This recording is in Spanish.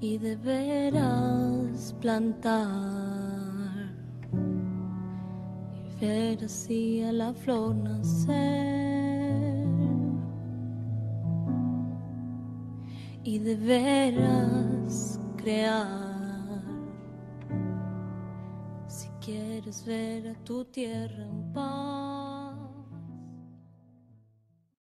y deberás plantar. Y ver así a la flor nacer. Y deberás crear. Si quieres ver a tu tierra en paz